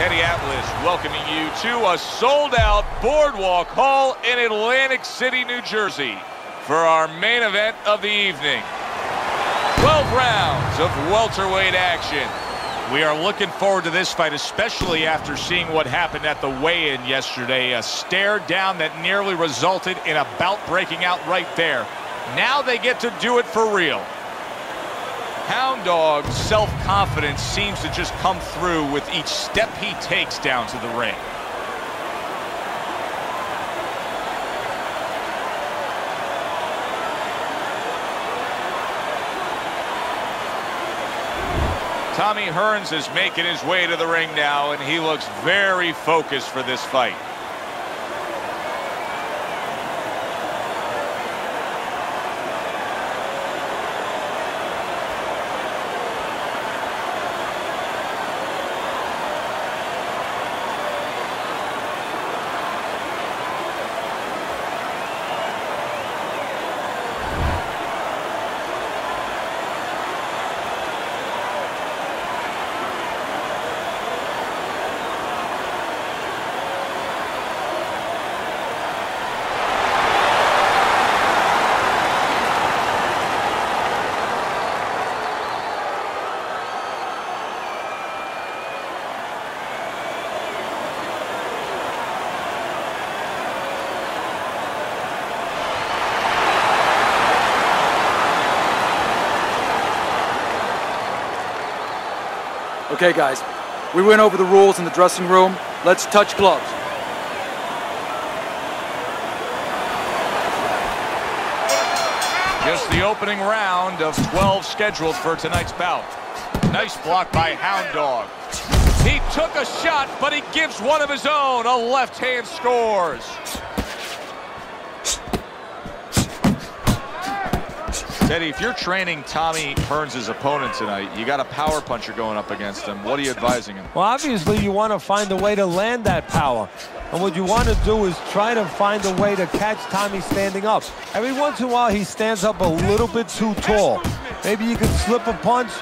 Teddy Atlas welcoming you to a sold-out Boardwalk Hall in Atlantic City, New Jersey for our main event of the evening. 12 rounds of welterweight action. We are looking forward to this fight, especially after seeing what happened at the weigh-in yesterday. A stare down that nearly resulted in a bout breaking out right there. Now they get to do it for real. Hound Dog's self-confidence seems to just come through with each step he takes down to the ring. Tommy Hearns is making his way to the ring now, and he looks very focused for this fight. Okay, guys, we went over the rules in the dressing room. Let's touch gloves. Just the opening round of 12 scheduled for tonight's bout. Nice block by Hound Dog. He took a shot, but he gives one of his own. A left hand scores. Teddy, if you're training Tommy Hearns' opponent tonight, you got a power puncher going up against him. What are you advising him? Well, obviously, you want to find a way to land that power. And what you want to do is try to find a way to catch Tommy standing up. Every once in a while, he stands up a little bit too tall. Maybe you can slip a punch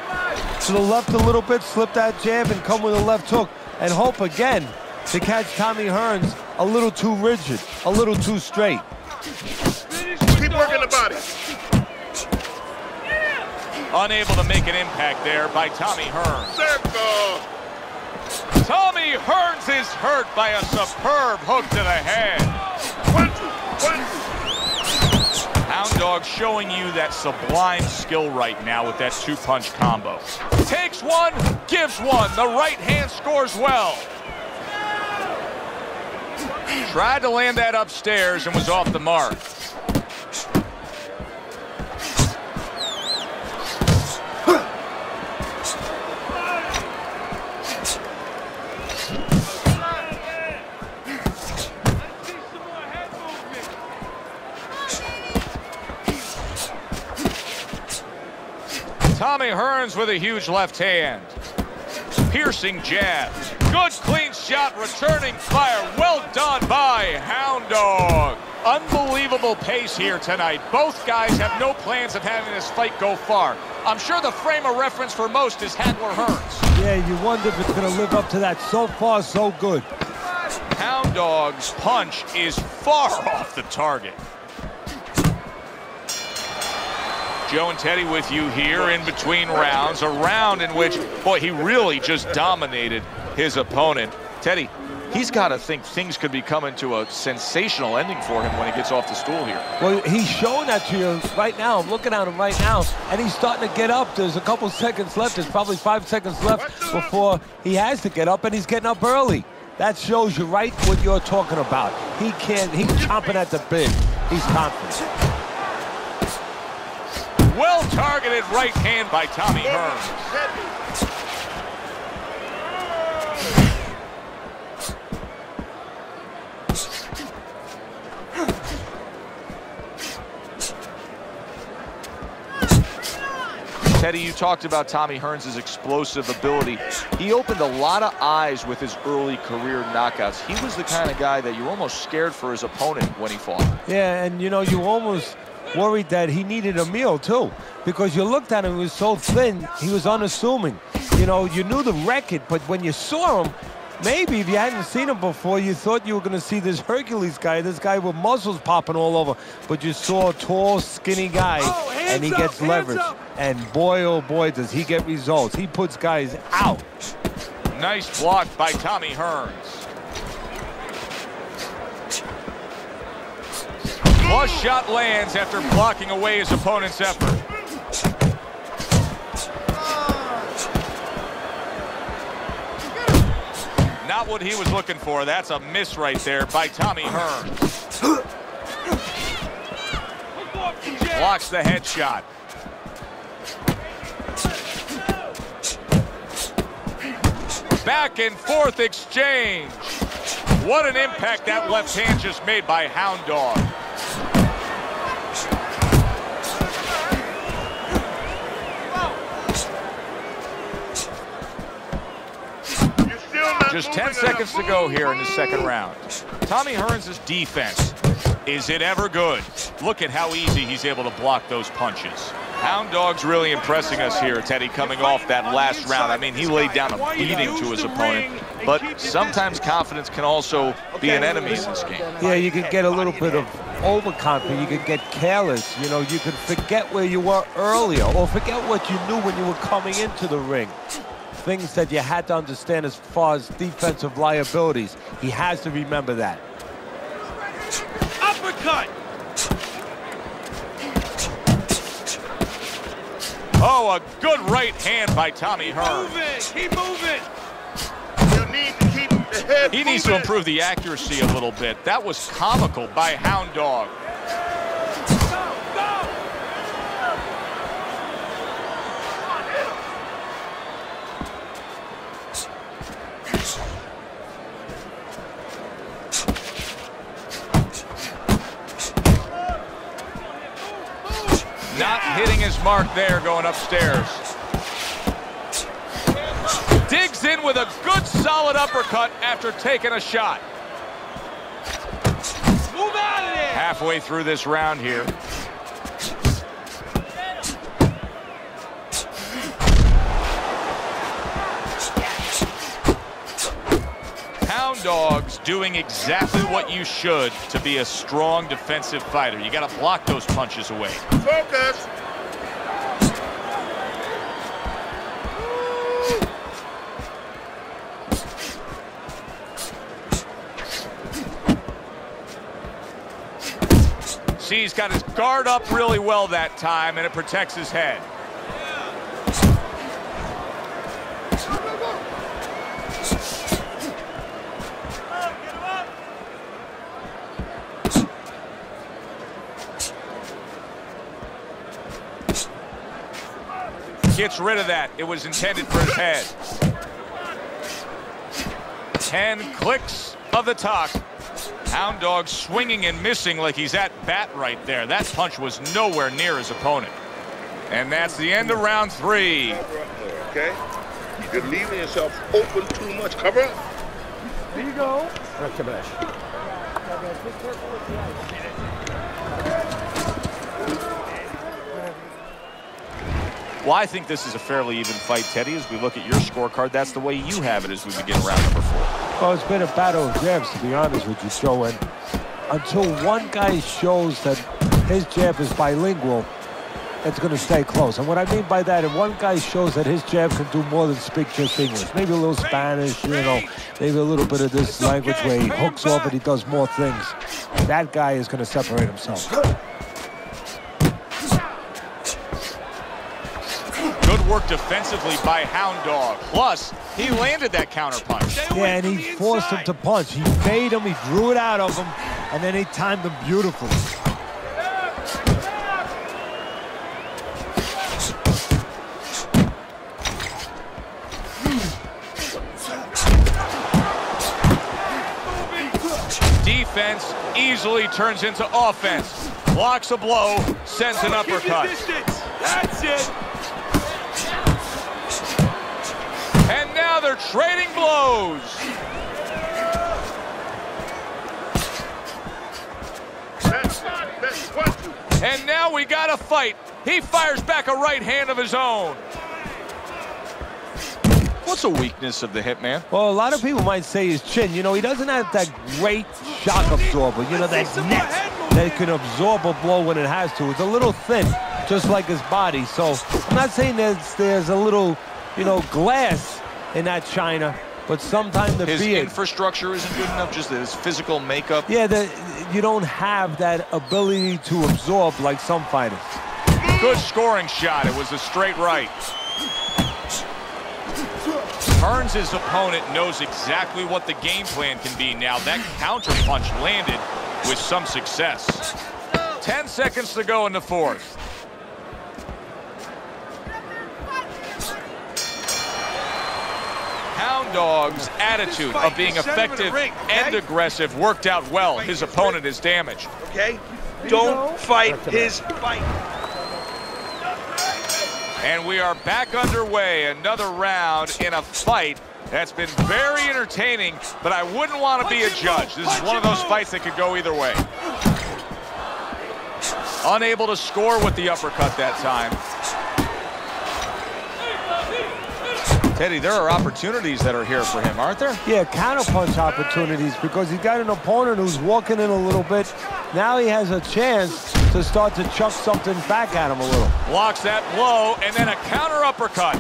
to the left a little bit, slip that jab, and come with a left hook, and hope again to catch Tommy Hearns a little too rigid, a little too straight. Keep working the body. Unable to make an impact there by Tommy Hearns. Tommy Hearns is hurt by a superb hook to the head. One, one. Hound Dog showing you that sublime skill right now with that two-punch combo. Takes one, gives one. The right hand scores well. Tried to land that upstairs and was off the mark. Tommy Hearns with a huge left hand. Piercing jab. Good clean shot, returning fire. Well done by Hound Dog. Unbelievable pace here tonight. Both guys have no plans of having this fight go far. I'm sure the frame of reference for most is Hagler Hearns. Yeah, you wonder if it's going to live up to that. So far, so good. Hound Dog's punch is far off the target. Joe and Teddy with you here in between rounds. A round in which, boy, he really just dominated his opponent. Teddy, he's got to think things could be coming to a sensational ending for him when he gets off the stool here. Well, he's showing that to you right now. I'm looking at him right now, and he's starting to get up. There's a couple seconds left. There's probably five seconds left before he has to get up, and he's getting up early. That shows you right what you're talking about. He can't, he's chomping at the bit. He's confident. Well targeted right hand by Tommy Hearns. Teddy, you talked about Tommy Hearns' explosive ability. He opened a lot of eyes with his early career knockouts. He was the kind of guy that you were almost scared for his opponent when he fought. Yeah, and you know, you almost worried that he needed a meal too because you looked at him, he was so thin, he was unassuming. You know, you knew the record, but when you saw him, maybe if you hadn't seen him before, you thought you were going to see this Hercules guy, this guy with muscles popping all over. But you saw a tall, skinny guy, Oh, and he up, gets hands leverage. up. And boy, oh boy, does he get results. He puts guys out. Nice block by Tommy Hearns. Plus shot lands after blocking away his opponent's effort. Not what he was looking for. That's a miss right there by Tommy Hearns. Blocks the headshot. Back and forth exchange. What an impact that left hand just made by Hound Dog. Just 10 seconds to go here in the second round. Tommy Hearns' defense. Is it ever good? Look at how easy he's able to block those punches. Hound Dog's really impressing us here, Teddy, coming off that last round. I mean, he laid down a beating to his opponent, but sometimes confidence can also be an enemy in this game. Yeah, you can get a little bit of overconfident. You can get careless. You know, you can forget where you were earlier or forget what you knew when you were coming into the ring. Things that you had to understand as far as defensive liabilities. He has to remember that. Uppercut! Oh, a good right hand by Tommy Hearns. Move it! Keep moving! You need to keep the head He needs to improve the accuracy a little bit. That was comical by Hound Dog. Not hitting his mark there going upstairs. Digs in with a good solid uppercut after taking a shot. Move out of there! Halfway through this round here. Hound Dog's doing exactly what you should to be a strong defensive fighter. You got to block those punches away. Focus. He's got his guard up really well that time, and it protects his head. Gets rid of that. It was intended for his head. Ten clicks of the talk. Hound Dog swinging and missing like he's at bat right there. That punch was nowhere near his opponent. And that's the end of round three. Cover up okay? You're leaving yourself open too much. Cover up. There you go. Well, I think this is a fairly even fight, Teddy. As we look at your scorecard, that's the way you have it as we begin round number four. Well, it's been a battle of jabs, to be honest with you, Joe. And until one guy shows that his jab is bilingual, it's going to stay close. And what I mean by that, if one guy shows that his jab can do more than speak just English, maybe a little Spanish, you know, maybe a little bit of this language where he hooks off and he does more things, that guy is going to separate himself. Work defensively by Hound Dog. Plus, he landed that counter punch. Yeah, and he forced him to punch. He made him, he drew it out of him, and then he timed him beautifully. Defense easily turns into offense. Blocks a blow, sends an uppercut. That's it! Now they're trading blows. That's. That's. And now we got a fight. He fires back a right hand of his own. What's a weakness of the Hitman? Well, a lot of people might say his chin. You know, he doesn't have that great shock absorber. You know, that neck that can absorb a blow when it has to. It's a little thin, just like his body. So I'm not saying there's, there's a little, you know, glass in that china, but sometimes the His beard. infrastructure isn't good enough, just his physical makeup. Yeah, the, you don't have that ability to absorb like some fighters. Good scoring shot. It was a straight right. Hearns' his opponent knows exactly what the game plan can be now. That counter punch landed with some success. 10 seconds to go in the fourth. Hound Dog's attitude of being effective and aggressive worked out well. His opponent is damaged. Okay? Don't fight his fight. And we are back underway. Another round in a fight that's been very entertaining, but I wouldn't want to be a judge. This is one of those fights that could go either way. Unable to score with the uppercut that time. Teddy, there are opportunities that are here for him, aren't there? Yeah, counterpunch opportunities because he's got an opponent who's walking in a little bit. Now he has a chance to start to chuck something back at him a little. Blocks that blow, and then a counter uppercut.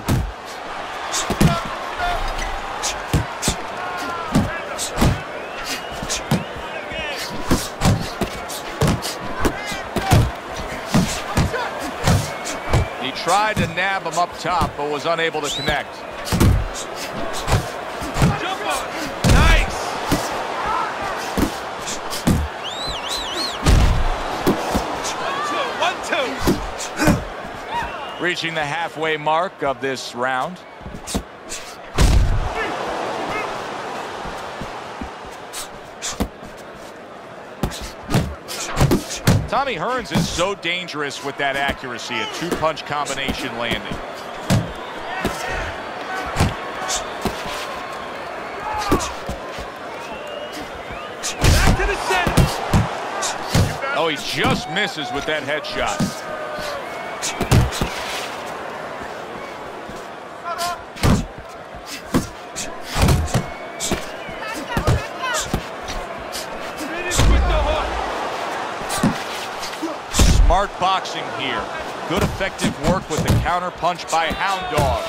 He tried to nab him up top, but was unable to connect. Reaching the halfway mark of this round. Tommy Hearns is so dangerous with that accuracy, a two-punch combination landing. Back to the center. Oh, he just misses with that headshot. Boxing here. Good effective work with the counter punch by Hound Dog.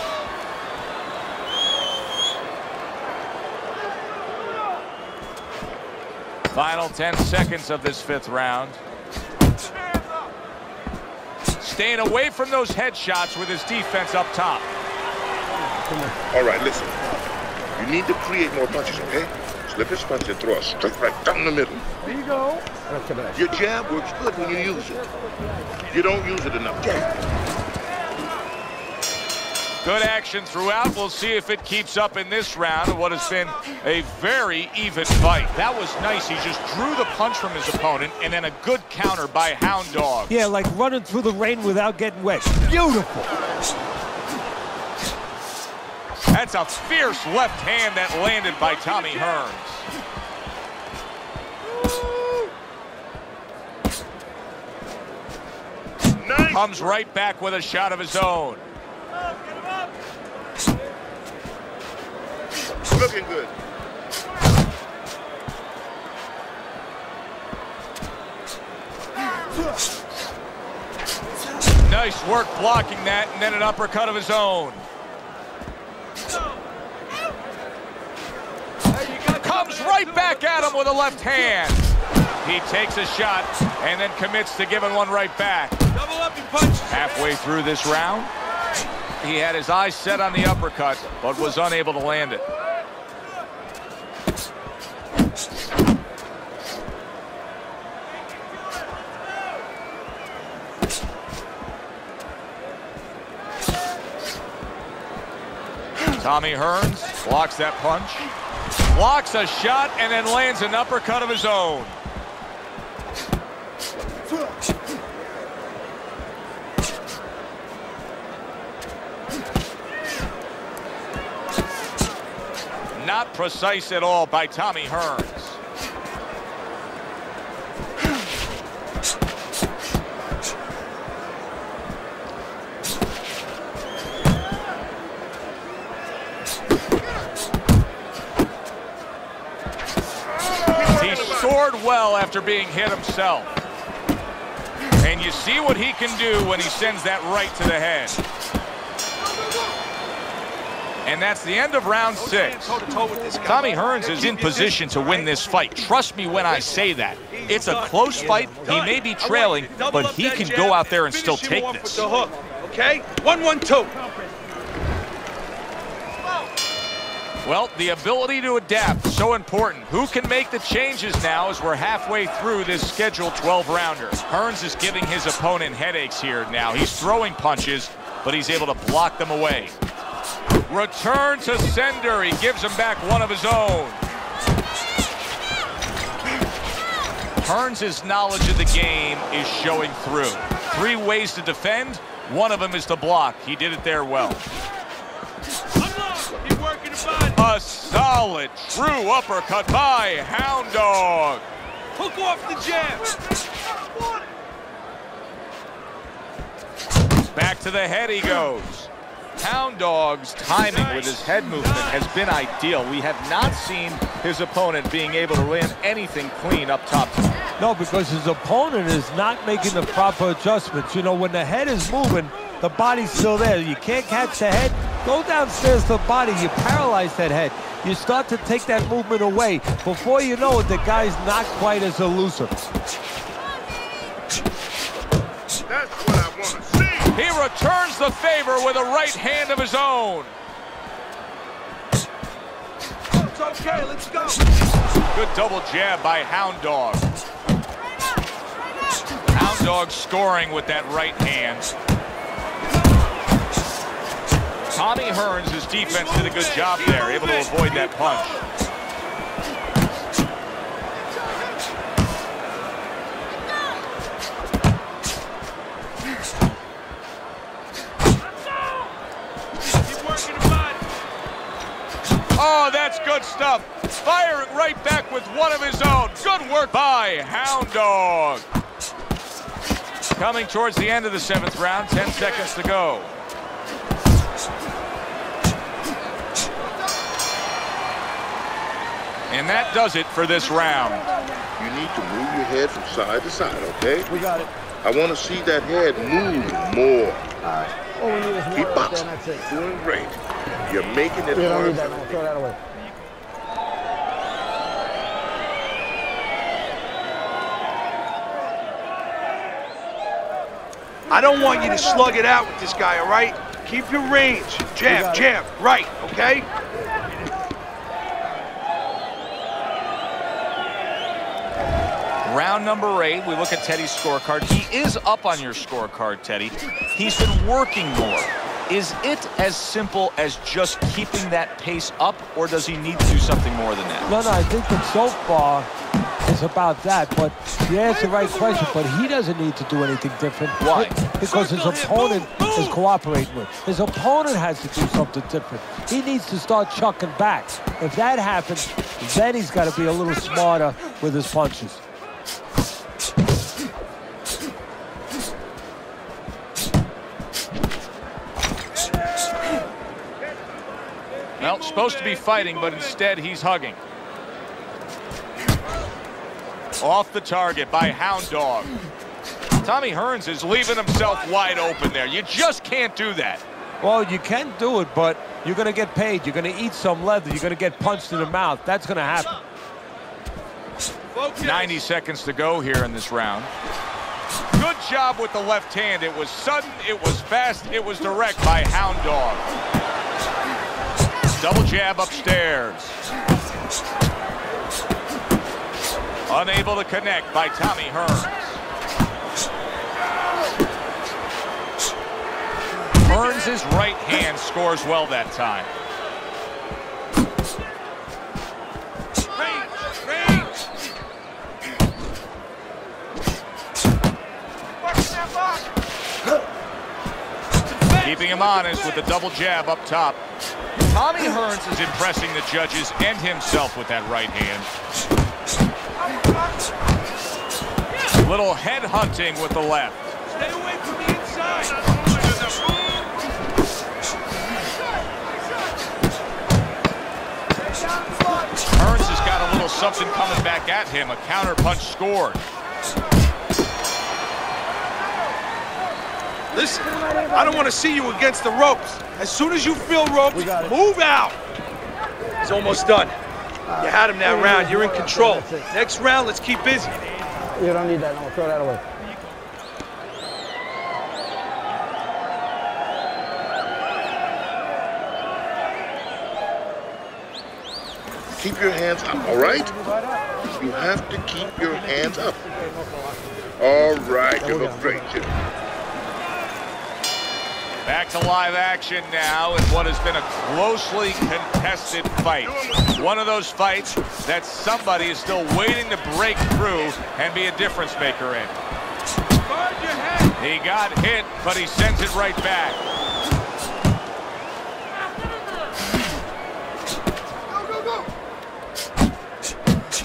Final 10 seconds of this fifth round. Staying away from those headshots with his defense up top. All right, listen. You need to create more punches, okay? Slip his punch and throw a straight right down the middle. There you go. Your jab works good when you use it. You don't use it enough. Good action throughout. We'll see if it keeps up in this round what has been a very even fight. That was nice. He just drew the punch from his opponent and then a good counter by Hound Dog. Yeah, like running through the rain without getting wet. Beautiful. That's a fierce left hand that landed by Tommy Hearns. Comes right back with a shot of his own. Looking good. Nice work blocking that and then an uppercut of his own. Comes right back at him with a left hand. He takes a shot and then commits to giving one right back. Punches. Halfway through this round, he had his eyes set on the uppercut, but was unable to land it. Tommy Hearns blocks that punch, blocks a shot, and then lands an uppercut of his own. precise at all by Tommy Hearns. well after being hit himself. And you see what he can do when he sends that right to the head. And that's the end of round six. Tommy Hearns is in position to win this fight. Trust me when I say that. It's a close fight. He may be trailing, but he can go out there and still take this. Okay? One, one, two. Well, the ability to adapt, so important. Who can make the changes now as we're halfway through this scheduled 12-rounder? Hearns is giving his opponent headaches here now. He's throwing punches, but he's able to block them away. Return to sender. He gives him back one of his own. Hearns' knowledge of the game is showing through. Three ways to defend. One of them is to block. He did it there well. Unlock. Keep working the body. A solid, true uppercut by Hound Dog. Hook off the jab. Back to the head he goes. Hound Dog's timing with his head movement has been ideal. We have not seen his opponent being able to land anything clean up top. No, because his opponent is not making the proper adjustments. You know, when the head is moving, the body's still there. You can't catch the head. Go downstairs to the body. You paralyze that head. You start to take that movement away. Before you know it, the guy's not quite as elusive. He returns the favor with a right hand of his own. It's okay. Let's go. Good double jab by Hound Dog. Hound Dog scoring with that right hand. Tommy Hearns' his defense did a good job there, able to avoid that punch. Oh, that's good stuff. Firing right back with one of his own. Good work by Hound Dog. Coming towards the end of the seventh round, 10 seconds to go. And that does it for this round. You need to move your head from side to side, okay? We got it. I want to see that head move more. All right. All we need is Keep boxing. then that's it. Doing great. You're making it We don't hard. need that, man. Throw that away. I don't want you to slug it out with this guy, all right? Keep your range. Jab, got it. jab, right, okay? Round number eight, we look at Teddy's scorecard. He is up on your scorecard, Teddy. He's been working more. Is it as simple as just keeping that pace up, or does he need to do something more than that? No, no, I think that so far it's about that. But you asked the right question, but he doesn't need to do anything different. Why? Because his opponent is cooperating with. His opponent has to do something different. He needs to start chucking back. If that happens, then he's got to be a little smarter with his punches. Well, supposed to be fighting, but instead he's hugging. Off the target by Hound Dog. Tommy Hearns is leaving himself wide open there. You just can't do that. Well, you can do it, but you're going to get paid. You're going to eat some leather. You're going to get punched in the mouth. That's going to happen. 90 seconds to go here in this round. Good job with the left hand. It was sudden, it was fast, it was direct by Hound Dog. Double jab upstairs. Unable to connect by Tommy Hearns. Hearns' right hand scores well that time. Keeping him honest with the double jab up top. Tommy Hearns is impressing the judges and himself with that right hand. Little head hunting with the left. Stay away from the inside. Hearns has got a little little something coming back at him. A counter punch scored. Listen, I don't want to see you against the ropes. As soon as you feel ropes, move out. He's almost done. You had him that round. You're in control. Next round, let's keep busy. You don't need that. No, throw that away. Keep your hands up, all right? You have to keep your hands up. All right, you look great, Jim. Back to live action now in what has been a closely contested fight. One of those fights that somebody is still waiting to break through and be a difference maker in. He got hit, but he sends it right back.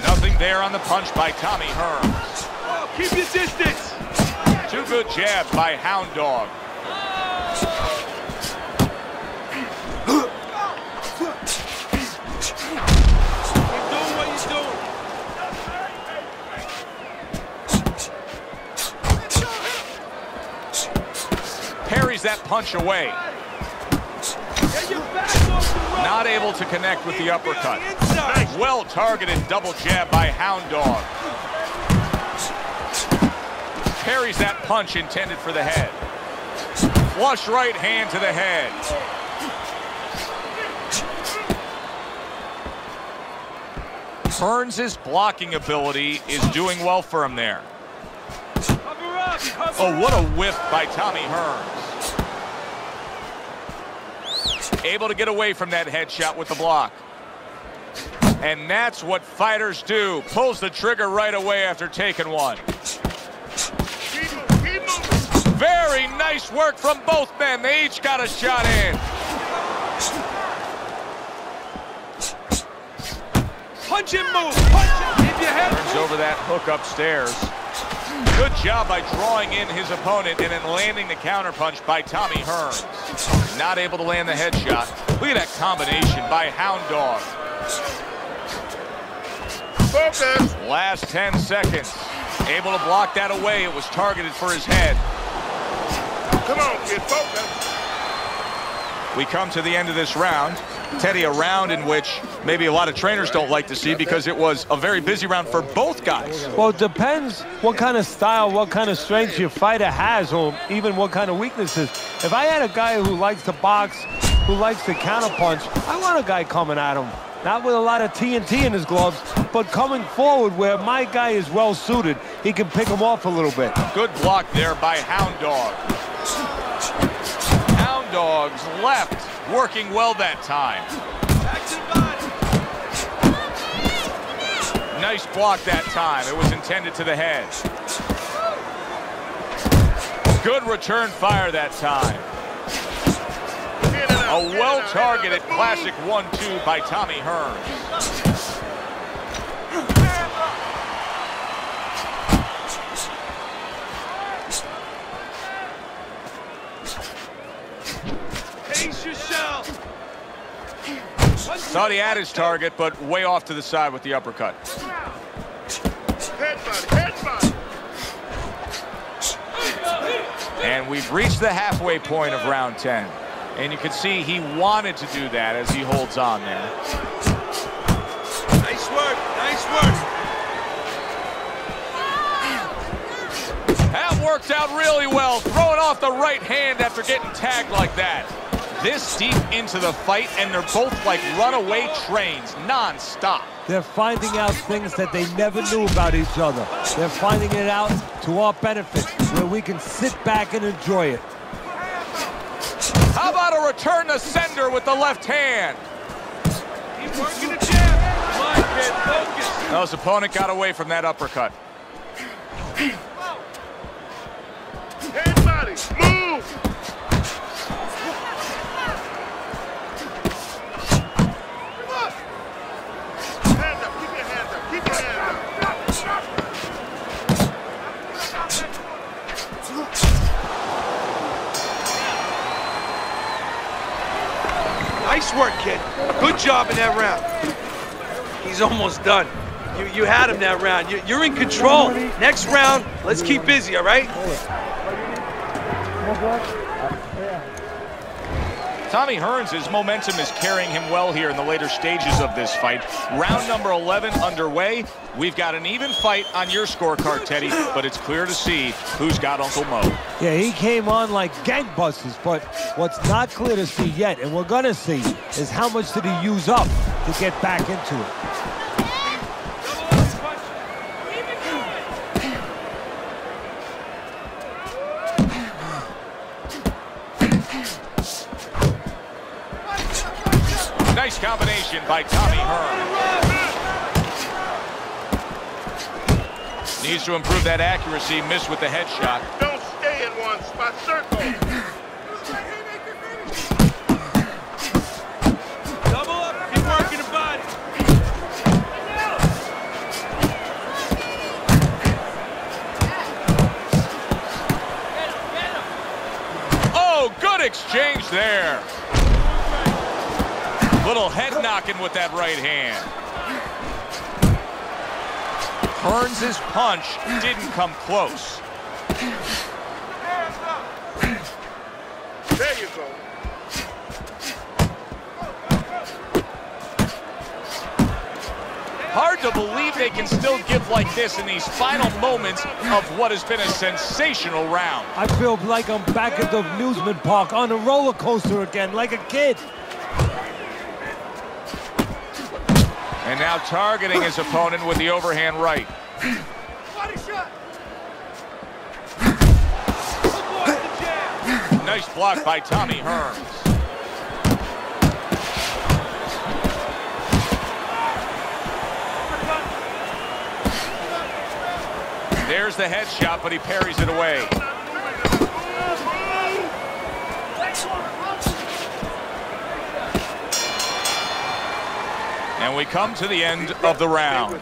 Nothing there on the punch by Tommy Hearns. Oh, keep your distance. Two good jabs by Hound Dog. That punch away. Not able to connect with the uppercut. Inside. Well targeted double jab by Hound Dog. Parries that punch intended for the head. Flush right hand to the head. Hearns' blocking ability is doing well for him there. Oh, what a whiff by Tommy Hearns. Able to get away from that headshot with the block. And that's what fighters do. Pulls the trigger right away after taking one. Very nice work from both men. They each got a shot in. Punch and move. Punch head. Turns over that hook upstairs. Good job by drawing in his opponent and then landing the counterpunch by Tommy Hearns. Not able to land the headshot. Look at that combination by Hound Dog. Focus. Last 10 seconds. Able to block that away. It was targeted for his head. Come on, kid, focus. We come to the end of this round. Teddy, a round in which maybe a lot of trainers don't like to see because it was a very busy round for both guys. Well, it depends what kind of style, what kind of strength your fighter has, or even what kind of weaknesses. If I had a guy who likes to box, who likes to counterpunch, I want a guy coming at him. Not with a lot of TNT in his gloves, but coming forward where my guy is well suited. He can pick him off a little bit. Good block there by Hound Dog. Hound Dog's left working well that time. Nice block that time. It was intended to the head. Good return fire that time. A well-targeted classic 1-2 by Tommy Hearns. Pace yourself. Thought he had his target, but way off to the side with the uppercut. Headbutt, headbutt. And we've reached the halfway point of round 10. And you can see he wanted to do that as he holds on there. Nice work. Nice work. That worked out really well, throwing off the right hand after getting tagged like that. This deep into the fight, and they're both like runaway trains, non-stop. They're finding out things that they never knew about each other. They're finding it out to our benefit, where we can sit back and enjoy it. How about a return to sender with the left hand? Keep working the jab. Come. Focus. Now his opponent got away from that uppercut. Head body, move. Nice work, kid. Good job in that round. He's almost done. You, you had him that round. You, you're in control. Next round, let's keep busy, all right? Tommy Hearns' momentum is carrying him well here in the later stages of this fight. Round number 11 underway. We've got an even fight on your scorecard, Teddy, but it's clear to see who's got Uncle Mo. Yeah, he came on like gangbusters, but what's not clear to see yet, and we're gonna see, is how much did he use up to get back into it. Combination by Tommy Hearn. Needs to improve that accuracy. Missed with the headshot. Don't stay in one spot. Circle. Double up. Little head knocking with that right hand. Hearns' punch didn't come close. There you go. Hard to believe they can still give like this in these final moments of what has been a sensational round. I feel like I'm back at the amusement park on a roller coaster again, like a kid. Targeting his opponent with the overhand right. Nice block by Tommy Hearns. There's the headshot, but he parries it away. And we come to the end of the round.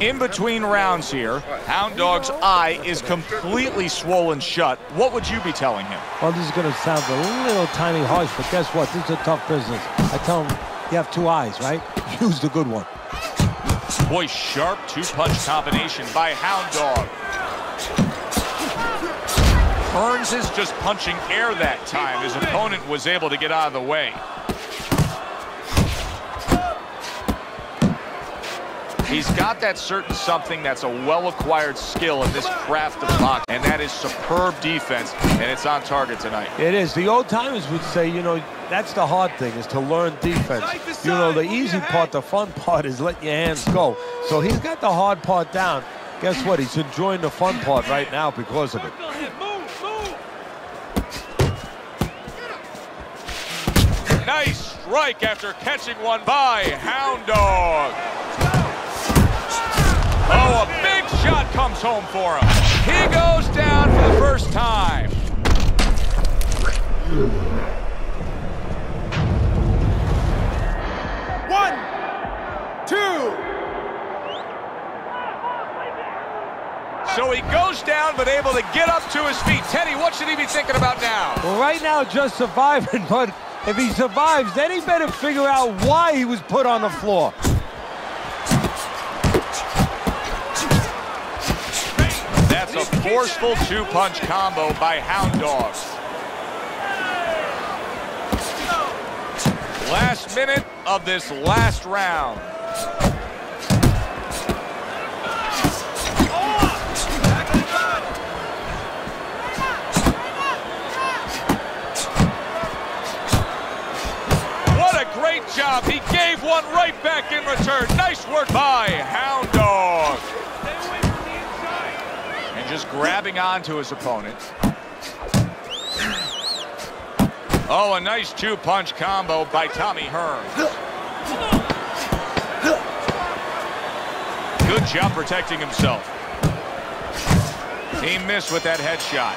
In between rounds here, Hound Dog's eye is completely swollen shut. What would you be telling him? Well, this is going to sound a little tiny harsh, but guess what? This is a tough business. I tell him, you have two eyes, right? Use the good one. Boy, sharp two-punch combination by Hound Dog. Hearns is just punching air that time. His opponent was able to get out of the way. He's got that certain something that's a well-acquired skill in this craft of boxing, and that is superb defense, and it's on target tonight. It is. The old timers would say, you know, that's the hard thing is to learn defense. You know, the easy part, the fun part is letting your hands go. So he's got the hard part down. Guess what? He's enjoying the fun part right now because of it. Nice strike after catching one by Hound Dog. Comes home for him. He goes down for the first time. One, two. So he goes down, but able to get up to his feet. Teddy, what should he be thinking about now? Well, right now, just surviving, but if he survives, then he better figure out why he was put on the floor. A forceful two-punch combo by Hound Dog. Last minute of this last round. What a great job. He gave one right back in return. Nice work by Hound Dog. Just grabbing onto his opponent. Oh, a nice two-punch combo by Tommy Hearn. Good job protecting himself. He missed with that headshot.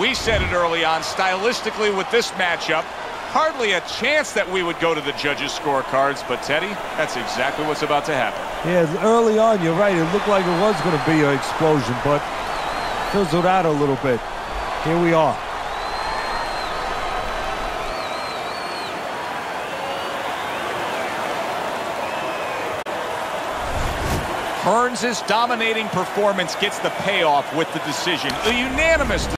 We said it early on, stylistically with this matchup, hardly a chance that we would go to the judges' scorecards, but Teddy, that's exactly what's about to happen. Yeah, early on, you're right. It looked like it was going to be an explosion, but fizzled out a little bit. Here we are. Hearns' dominating performance gets the payoff with the decision. A unanimous